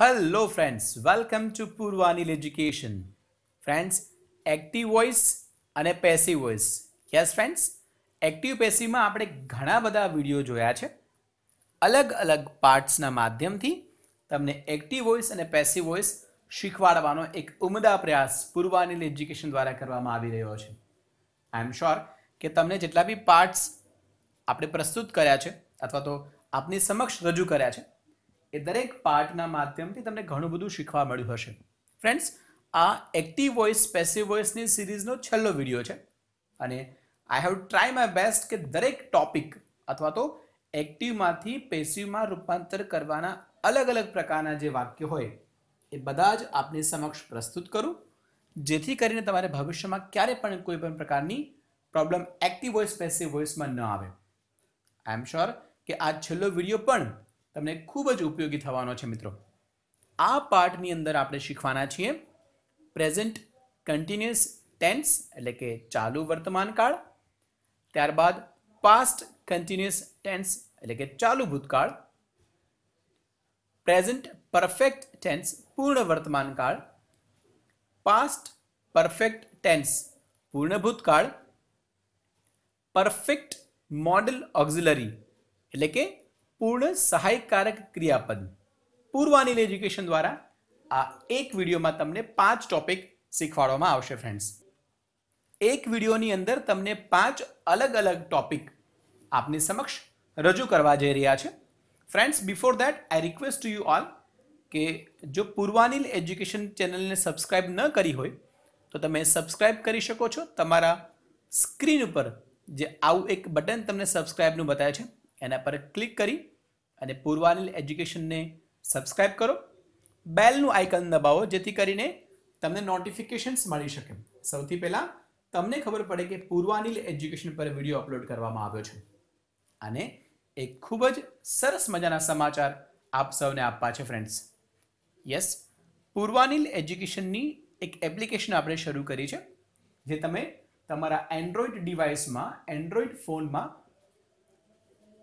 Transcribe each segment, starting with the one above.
Hello friends welcome to Purvanil education friends active voice અને passive voice yes friends active પેસિવમાં આપણે ઘણા બધા video જોયા છે. અલગ અલગ પાર્ટ્સના માધ્યમથી તમને એક્ટિવ વોઇસ અને પેસિવ વોઇસ શીખવાડવાનો એક ઉમદા પ્રયાસ પૂર્વાનિલ એજ્યુકેશન દ્વારા કરવામાં આવી રહ્યો છે. આઈ એમ શ્યોર કે તમને જેટલા બી પાર્ટ્સ આપણે પ્રસ્તુત કર્યા છે અથવા તો આપની સમક્ષ રજૂ કર્યા છે એ દરેક પાર્ટના માધ્યમથી તમને ઘણું બધું શીખવા મળ્યું હશે. ફ્રેન્ડ્સ આ એક્ટિવ વોઇસ પેસિવ વોઇસની સિરીઝનો છેલ્લો વીડિયો છે. અને I have try my best કે દરેક ટોપિક અથવા તો એક્ટિવમાંથી પેસિવમાં રૂપાંતર કરવાના અલગ અલગ પ્રકારના જે વાક્ય હોય, એ બધા જ આપની સમક્ષ પ્રસ્તુત કરું. જેથી કરીને તમારે ભવિષ્યમાં ક્યારે પણ કોઈ પણ પ્રકારની પ્રોબ્લેમ એક્ટિવ વોઇસ પેસિવ વોઇસમાં ન આવે. આઈ એમ શ્યોર કે આ છેલ્લો વીડિયો પણ તમને ખૂબ જ ઉપયોગી થવાનો છે મિત્રો. આ પાર્ટની અંદર આપણે શીખવાના છીએ પ્રેઝન્ટ કન્ટિન્યુઅસ ટેન્સ એટલે કે ચાલુ વર્તમાન કાળ, ત્યારબાદ પાસ્ટ કન્ટિન્યુઅસ ટેન્સ એટલે કે ચાલુ ભૂતકાળ પ્રેઝન્ટ પરફેક્ટ ટેન્સ પૂર્ણ વર્તમાન પાસ્ટ પરફેક્ટ ટેન્સ પૂર્ણ ભૂતકાળ પરફેક્ટ મોડલ ઓક્ઝિલરી એટલે કે પૂર્ણ સહાયકારક ક્રિયાપદ. પૂર્વાનિલ એજ્યુકેશન દ્વારા આ એક વિડીયોમાં તમને પાંચ ટોપિક શીખવાડવામાં આવશે ફ્રેન્ડ્સ એક વિડીયોની અંદર તમને પાંચ અલગ અલગ ટોપિક આપની સમક્ષ રજૂ કરવા જઈ રહ્યા છે. Friends before that I request to you all કે જો પૂર્વાનિલ એજ્યુકેશન ચેનલને સબસ્ક્રાઇબ ન કરી હોય, તો તમે સબસ્ક્રાઇબ કરી શકો છો. તમારા સ્ક્રીન ઉપર જે આવું એક બટન તમને સબસ્ક્રાઇબનું બતાવે છે એના પર ક્લિક કરી અને પૂર્વાનિલ એજ્યુકેશનને સબસ્ક્રાઇબ કરો. બેલનું આઇકન દબાવો, જેથી કરીને તમને નોટિફિકેશન્સ મળી શકે. સૌથી પહેલાં તમને ખબર પડે કે પૂર્વાનિલ એજ્યુકેશન પર વીડિયો અપલોડ કરવામાં આવ્યો છે. અને એક ખૂબ જ સરસ મજાના સમાચાર આપ સૌને આપવા છે ફ્રેન્ડ્સ યસ પૂર્વાનિલ એજ્યુકેશનની એક એપ્લિકેશન આપણે શરૂ કરી છે, જે તમે તમારા એન્ડ્રોઈડ ડિવાઇસમાં એન્ડ્રોઈડ ફોનમાં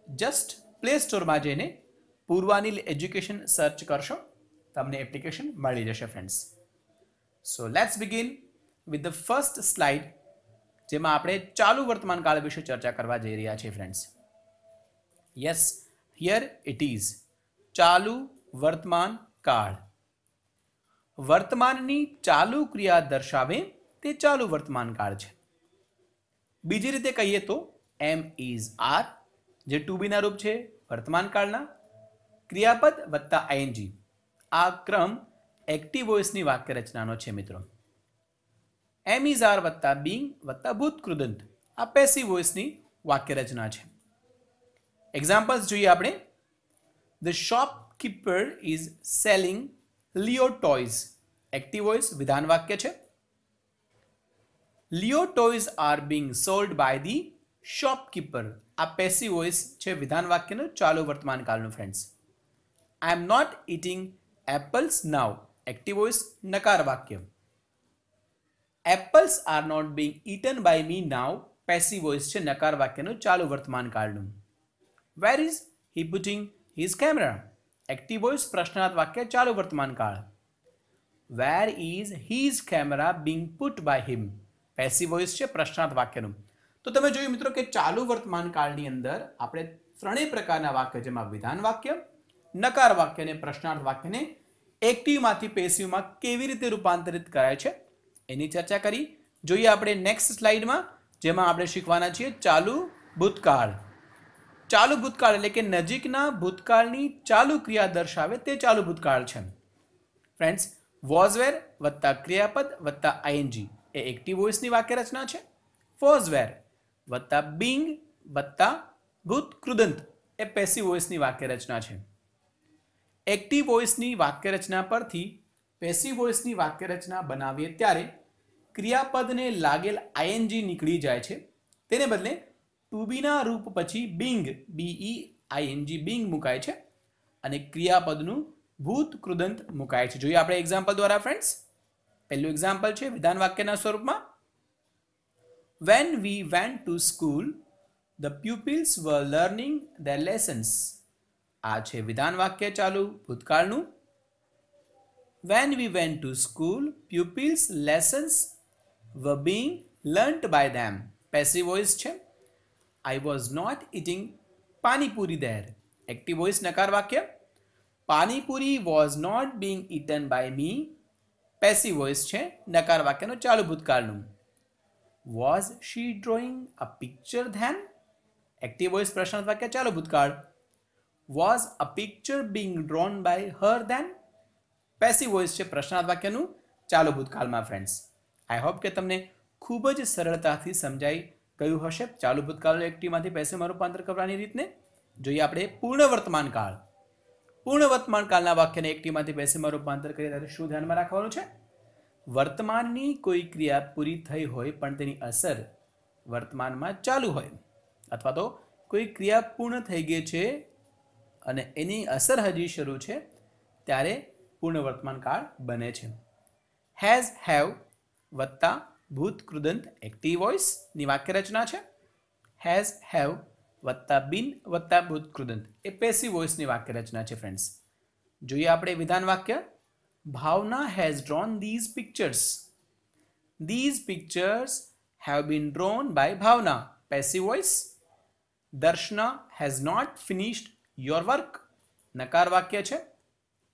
જસ્ટ પ્લે સ્ટોરમાં જઈને પૂર્વાનિલ એજ્યુકેશન સર્ચ કરશો, તમને એપ્લિકેશન મળી જશે friends so let's begin with the first slide જેમાં આપણે ચાલુ વર્તમાન કાળ વિશે ચર્ચા કરવા જઈ રહ્યા છીએ friends yes here it is ચાલુ વર્તમાન કાળ. વર્તમાનની ચાલુ ક્રિયા દર્શાવે તે ચાલુ વર્તમાન કાળ છે. બીજી રીતે કહીએ તો એમ ઇઝ આર જે ટુ બીના રૂપ છે, વર્તમાન કાળના, ક્રિયાપદ વત્તા આઈએનજી આ ક્રમ એક્ટિવ વોઇસની વાક્ય રચનાનો છે મિત્રો. એમ ઇઝ આર વત્તા બિંગ વત્તા ભૂત કૃદંત આ પેસિવ વોઇસની વાક્ય રચના છે. એક્ઝામ્પલ્સ જોઈએ આપણે. The shopkeeper is selling Leo toys active voice વિધાન વાક્ય છે. Leo toys are being sold by the shopkeeper આ પેસી વોઇસ છે વિધાન વાક્યનું ચાલુ વર્તમાન કાળનું friends I am not eating apples now active voice નકાર વાક્ય. Apples are not being eaten by me now passive voice છે નકાર વાક્યનું ચાલુ વર્તમાન કાળનું. Where is he putting his camera active voice પ્રશ્નાર્થ વાક્ય, ચાલુ વર્તમાન કાળ. Where is his camera being put by him passive voice છે પ્રશ્નાર્થ વાક્યનું. તો તમે જોયું મિત્રો કે ચાલુ વર્તમાન કાળની અંદર આપણે ત્રણેય પ્રકારના વાક્ય, જેમાં વિધાન વાક્ય, નકાર વાક્ય અને પ્રશ્નાર્થ વાક્યને એક્ટિવમાંથી પેસિવમાં કેવી રીતે રૂપાંતરિત કરાય છે એની ચર્ચા કરી. જોઈએ આપણે નેક્સ્ટ સ્લાઇડમાં જેમાં આપણે શીખવાના છીએ ચાલુ ભૂતકાળ. ચાલુ ભૂતકાળ એટલે કે નજીકના ભૂતકાળની ચાલુ ક્રિયા દર્શાવે તે ચાલુ ભૂતકાળ છે. ફ્રેન્ડ્સ વોઝવેર વત્તા ક્રિયાપદ વત્તા આઈએનજી એ એક્ટિવ વોઇસની વાક્ય રચના છે. ફોઝવેર વત્તા બિંગ વત્તા ભૂત કૃદંત એ પેસિવ વોઇસની વાક્ય રચના છે. એક્ટિવ વોઇસની વાક્ય રચના પરથી પેસિવ વોઇસની વાક્ય રચના બનાવીએ ત્યારે ક્રિયાપદને લાગેલ આઈએનજી નીકળી જાય છે. તેને બદલે ટુ બીના રૂપ પછી બિંગ બીઈ આઈએનજી બિંગ મુકાય છે અને ક્રિયાપદનું ભૂત કૃદંત મુકાય છે. જોઈએ આપણે એક્ઝામ્પલ દ્વારા ફ્રેન્ડ્સ પહેલું એક્ઝામ્પલ છે વિધાન વાક્યના સ્વરૂપમાં. When we went to school the pupils were learning their lessons આ છે વિધાન વાક્ય ચાલુ ભૂતકાળનું when we went to school pupils lessons were being learnt by them. Passive voice છે I was not eating panipuri there. Active voice નકાર વાક્ય panipuri was not being eaten by me. Passive voice છે નકાર વાક્યનું ચાલુ ભૂતકાળનું Was she drawing a picture then active voice પ્રશ્નાર્થ વાક્ય ચાલુ ભૂતકાળ. Was a picture being drawn by her then passive voice છે પ્રશ્નાર્થ વાક્યનું ચાલુ ભૂતકાળમાં ફ્રેન્ડ્સ આઈ હોપ કે તમને ખૂબ જ સરળતાથી સમજાઈ ગયું હશે. ચાલુ ભૂતકાળ એક્ટિવમાંથી પેસિવમાં રૂપાંતર કરવાની રીતને જોઈએ આપણે પૂર્ણ વર્તમાન કાળ. પૂર્ણ વર્તમાન કાળના વાક્યને એક્ટિવમાંથી પેસીમાં રૂપાંતર કરીએ ત્યારે શું ધ્યાનમાં રાખવાનું છે? વર્તમાનની કોઈ ક્રિયા પૂરી થઈ હોય પણ તેની અસર વર્તમાનમાં ચાલુ હોય. અથવા તો કોઈ ક્રિયા પૂર્ણ થઈ ગઈ છે અને એની અસર હજી શરૂ છે, ત્યારે પૂર્ણ વર્તમાન કાળ બને છે. હેઝ હેવ વત્તા ભૂત કૃદંત એક્ટિવ વોઇસની વાક્ય રચના છે. હેઝ હેવ વત્તા બિન વત્તા ભૂત કૃદંત એ પેસિવ વોઇસની વાક્ય રચના છે ફ્રેન્ડ્સ જોઈએ આપણે વિધાન વાક્ય. Bhavna has drawn these pictures These pictures have been drawn by Bhavna Passive voice Darshana has not finished your work નકાર વાક્ય છે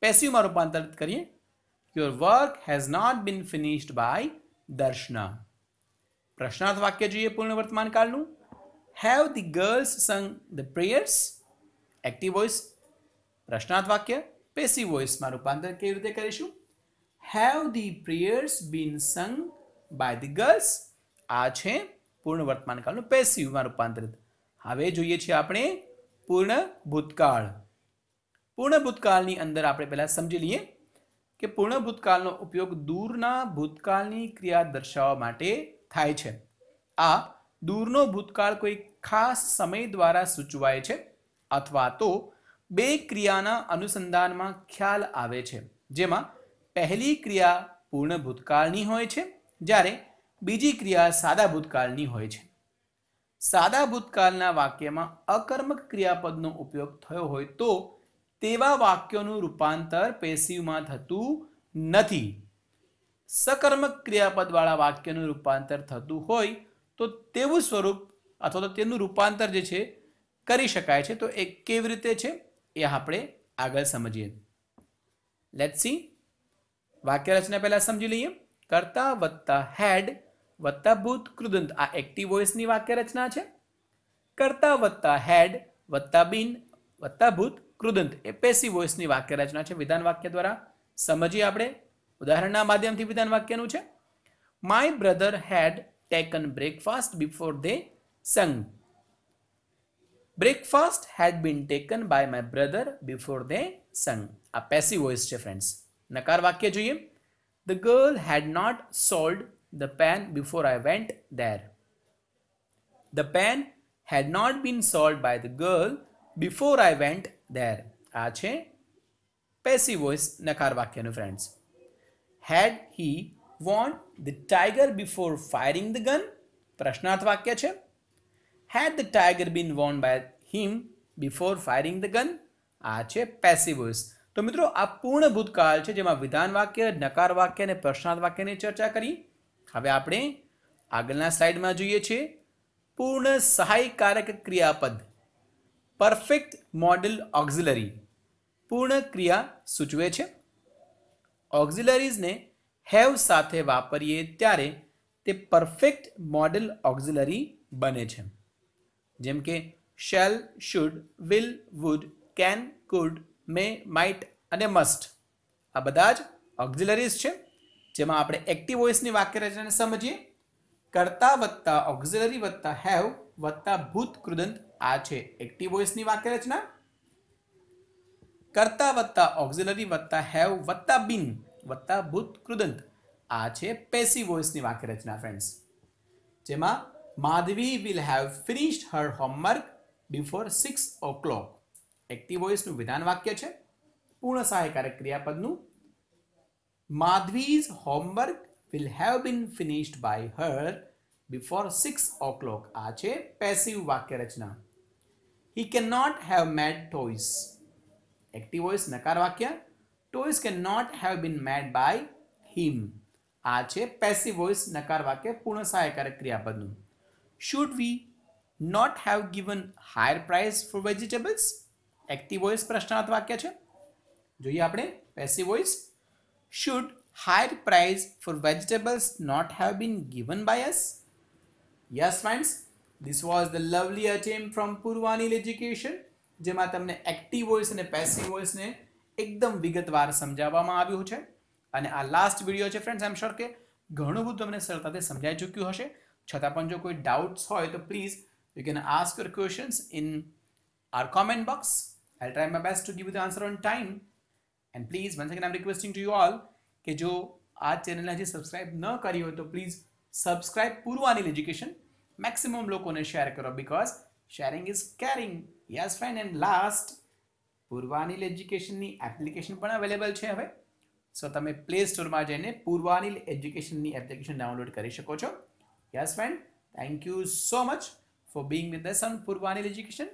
પેસિવમાં રૂપાંતરિત કરીએ your work has not been finished by Darshana પ્રશ્નાર્થ વાક્ય જોઈએ પૂર્ણ વર્તમાન કાળનું have the girls sung the prayers active voice પ્રશ્નાર્થ વાક્ય પેસિવ વોઇસમાં રૂપાંતર કેવી રીતે કરીશું હેવ ધી પ્રેયર્સ બીન સંગ બાય ધી ગર્લ્સ આ છે પૂર્ણ વર્તમાનકાળનું પેસિવમાં રૂપાંતરિત હવે જોઈએ છીએ આપણે પૂર્ણ ભૂતકાળ. પૂર્ણ ભૂતકાળની અંદર આપણે પહેલાં સમજી લઈએ કે પૂર્ણ ભૂતકાળનો ઉપયોગ દૂરના ભૂતકાળની ક્રિયા દર્શાવવા માટે થાય છે. આ દૂરનો ભૂતકાળ કોઈ ખાસ સમય દ્વારા સૂચવાય છે અથવા તો બે ક્રિયાના અનુસંધાનમાં ખ્યાલ આવે છે. જેમાં પહેલી ક્રિયા પૂર્ણ ભૂતકાળની હોય છે, જ્યારે બીજી ક્રિયા સાદા ભૂતકાળની હોય છે. સાદા ભૂતકાળના વાક્યમાં અકર્મક ક્રિયાપદનો ઉપયોગ થયો હોય તો તેવા વાક્યોનું રૂપાંતર પેસિવમાં થતું નથી. સકર્મક ક્રિયાપદવાળા વાક્યનું રૂપાંતર થતું હોય તો તેવું સ્વરૂપ અથવા તો તેનું રૂપાંતર જે છે, કરી શકાય છે. તો એ કેવી રીતે છે? એ આપણે આગળ સમજીએ. લેટ સી વાક્ય રચના પહેલા સમજી લઈએ. કરતા વત્તા હેડ વત્તા ભૂત કૃદંત. આ એક્ટિવ વોઇસની વાક્ય રચના છે. કરતા વત્તા હેડ વત્તા બિન વત્તા ભૂત કૃદંત. એ પેસિવ વોઇસની વાક્ય રચના છે. વિધાન વાક્ય દ્વારા સમજીએ આપણે. ઉદાહરણના માધ્યમથી વિધાન વાક્યનું છે. My brother had taken breakfast before they sang breakfast had been taken by my brother before they sang આ પેસિવ વોઇસ છે ફ્રેન્ડ્સ નકાર વાક્ય જોઈએ the girl had not sold the pen before I went there the pen had not been sold by the girl before I went there આ છે passive voice નકાર વાક્યનું friends had he won the tiger before firing the gun પ્રશ્નાર્થ વાક્ય છે had the tiger been won by him before firing the gun આ છે passive voice તો મિત્રો, આ પૂર્ણ ભૂતકાળ છે જેમાં વિધાન વાક્ય, નકાર વાક્ય અને પ્રશ્નાર્થ વાક્યની ચર્ચા કરી. હવે આપણે આગળના સ્લાઇડમાં જોઈએ છીએ. પૂર્ણ સહાયકારક ક્રિયાપદ. પરફેક્ટ મોડલ ઓક્ઝિલરી પૂર્ણ ક્રિયા સૂચવે છે. ઓક્ઝિલરીઝને હેવ સાથે વાપરીએ ત્યારે તે પરફેક્ટ મોડલ ઓક્ઝિલરી બને છે. જેમ કે shall should will would can could may might અને મસ્ટ આ બધા જ ઓક્ઝિલરીઝ છે. જેમાં આપણે એક્ટિવ વોઇસની વાક્ય રચનાને સમજીએ. કરતા વત્તા ઓક્ઝિલરી વત્તા હેવ વત્તા ભૂત કૃદંત આ છે એક્ટિવ વોઇસની વાક્ય રચના કરતા વત્તા ઓક્ઝિલરી વત્તા હેવ વત્તા બિન વત્તા ભૂત કૃદંત આ છે પેસી વોઇસની વાક્ય રચના ફ્રેન્ડ્સ જેમાં will have finished her homework before six o'clock active વોઇસનું વિધાન વાક્ય છે. પૂર્ણ સહાયકારક ક્રિયાપદનું. Madhavi's homework will have been finished by her before six o'clock આ છે પેસિવ વાક્ય રચના. He can not have made toys active voice નકાર વાક્ય. Toys can not have been made by him આ છે પેસિવ વોઇસ નકાર વાક્ય. પૂર્ણ સહાયકારક ક્રિયાપદનું. Should we not have given higher price for vegetables active voice પ્રશ્નાર્થ વાક્ય છે. જોઈએ આપણે passive voice should higher price for vegetables not have been given by us yes friends this was the lovely attempt from Purvanil education જેમાં તમને active voice અને passive વોઇસને એકદમ વિગતવાર સમજાવવામાં આવ્યું છે. અને આ લાસ્ટ વીડિયો છે ફ્રેન્ડ્સ આઈ એમ શ્યોર કે ઘણું બધું તમને સરળતાથી સમજાઈ ચૂક્યું હશે. છતાં પણ જો કોઈ ડાઉટ્સ હોય તો please you can ask your questions in our comment box I my best to give the answer on time and please one second આમ am requesting to you all કે જો આ ચેનલને હજી સબસ્ક્રાઇબ ન કરી હોય તો please subscribe Purvanil education maximum લોકોને શેર કરો because sharing is caring yes fine and last Purvanil એજ્યુકેશનની application પણ અવેલેબલ છે હવે. સો તમે પ્લે સ્ટોરમાં જઈને પૂર્વાનીલ એજ્યુકેશનની એપ્લિકેશન ડાઉનલોડ કરી શકો છો. Yes friend, thank you so much for being with us on Purvanil Education.